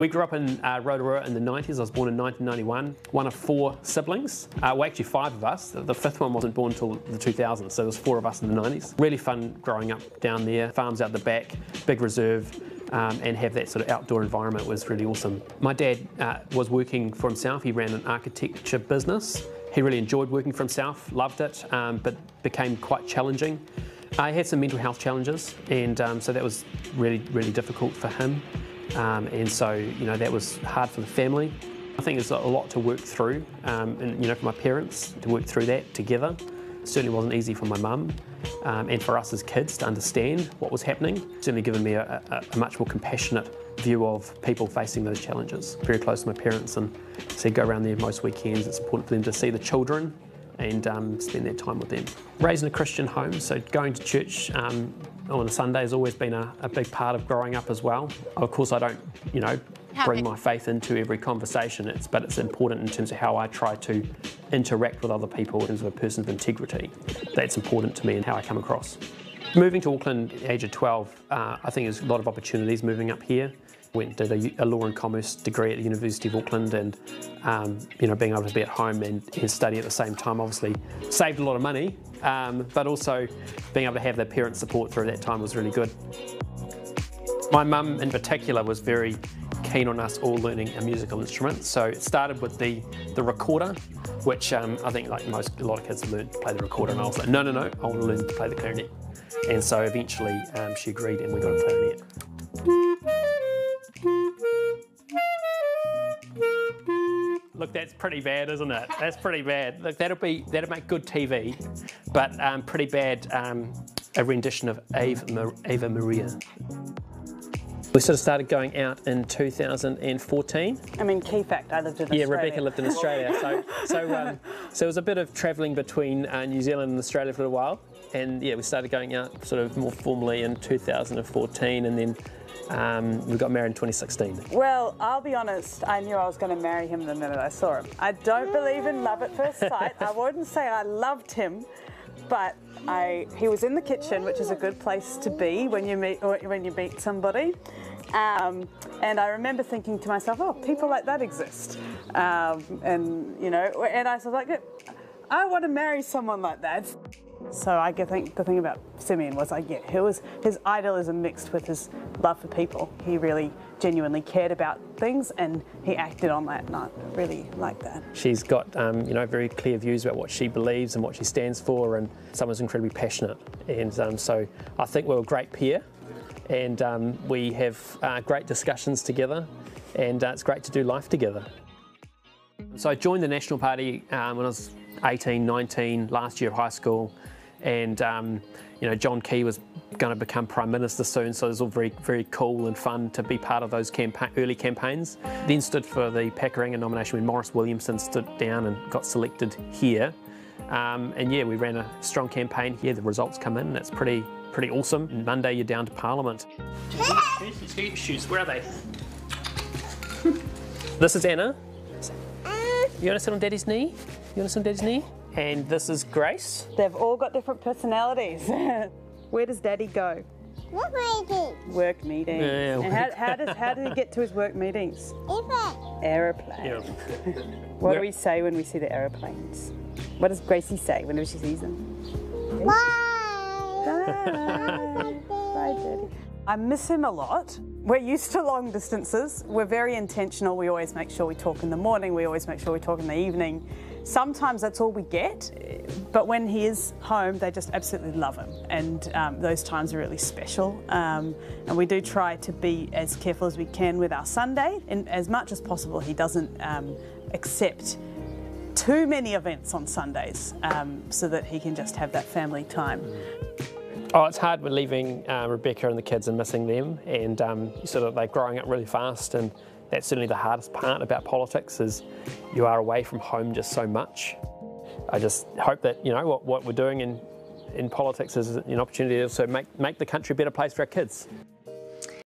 We grew up in uh, Rotorua in the 90s. I was born in 1991, one of four siblings. Uh, well, actually, five of us. The fifth one wasn't born until the 2000s, so there was four of us in the 90s. Really fun growing up down there. Farms out the back, big reserve, um, and have that sort of outdoor environment was really awesome. My dad uh, was working for himself. He ran an architecture business. He really enjoyed working for himself, loved it, um, but became quite challenging. I had some mental health challenges, and um, so that was really, really difficult for him. Um, and so, you know, that was hard for the family. I think there's a lot to work through, um, and you know, for my parents to work through that together. It certainly wasn't easy for my mum, um, and for us as kids to understand what was happening. Certainly given me a, a, a, much more compassionate view of people facing those challenges. Very close to my parents, and so go around there most weekends. It's important for them to see the children and um, spend their time with them. Raised in a Christian home, so going to church um, on a Sunday has always been a, a, big part of growing up as well. Of course, I don't, you know, bring my faith into every conversation, it's, but it's important in terms of how I try to interact with other people in terms of a person of integrity. That's important to me and how I come across. Moving to Auckland at the age of 12, uh, I think there's a lot of opportunities moving up here. Went did a, a, law and commerce degree at the University of Auckland, and um, you know being able to be at home and, and, study at the same time obviously saved a lot of money, um, but also being able to have the parent support through that time was really good. My mum in particular was very keen on us all learning a musical instrument, so it started with the the recorder, which um, I think like most a lot of kids learned to play the recorder, and I was like, no, no, no, I want to learn to play the clarinet, and so eventually um, she agreed, and we got a clarinet. Look, that's pretty bad, isn't it? That's pretty bad. Look, that'll be that'll make good TV, but um, pretty bad um, a rendition of Ave, Ave Maria. We sort of started going out in 2014. I mean, key fact, I lived in Australia. Yeah, Rebecca lived in Australia. so, so, um, so it was a bit of travelling between uh, New Zealand and Australia for a while. And yeah, we started going out sort of more formally in 2014 and then um, we got married in 2016. Well, I'll be honest, I knew I was going to marry him the minute I saw him. I don't believe in love at first sight. I wouldn't say I loved him, but I he was in the kitchen, which is a good place to be when you meet when you meet somebody. Um, and I remember thinking to myself, oh, people like that exist. Um, and, you know, and I was like, I want to marry someone like that. So I think the thing about Simeon was like, yeah, he was, his idealism mixed with his love for people. He really genuinely cared about things and he acted on that and I really like that. She's got um, you know very clear views about what she believes and what she stands for and someone's incredibly passionate and um, so I think we're a great pair and um, we have uh, great discussions together and uh, it's great to do life together. So I joined the National Party um, when I was 18, 19, last year of high school and um, you know John Key was going to become Prime Minister soon, so it was all very, very cool and fun to be part of those campa early campaigns. Then stood for the Pakuranga nomination when Maurice Williamson stood down and got selected here. Um, and yeah, we ran a strong campaign here. The results come in, and it's pretty, pretty awesome. And Monday, you're down to Parliament. shoes, where are they? this is Anna. You want to sit on Daddy's knee? You want to sit on Daddy's knee? And this is Grace. They've all got different personalities. Where does Daddy go? Work meetings. Work meetings. Yeah, and how, how, does how does he get to his work meetings? Airplane. Aeroplane. Yeah. what do we say when we see the aeroplanes? What does Gracie say whenever she sees them? Bye. Bye. Bye, Daddy. I miss him a lot. We're used to long distances. We're very intentional. We always make sure we talk in the morning. We always make sure we talk in the evening. Sometimes that's all we get, but when he is home, they just absolutely love him, and um, those times are really special. Um, and we do try to be as careful as we can with our Sunday, and as much as possible, he doesn't um, accept too many events on Sundays, um, so that he can just have that family time. Oh, it's hard with leaving uh, Rebecca and the kids and missing them, and um, sort of like growing up really fast and that's certainly the hardest part about politics is you are away from home just so much. I just hope that you know what, what we're doing in in politics is an opportunity to also make make the country a better place for our kids.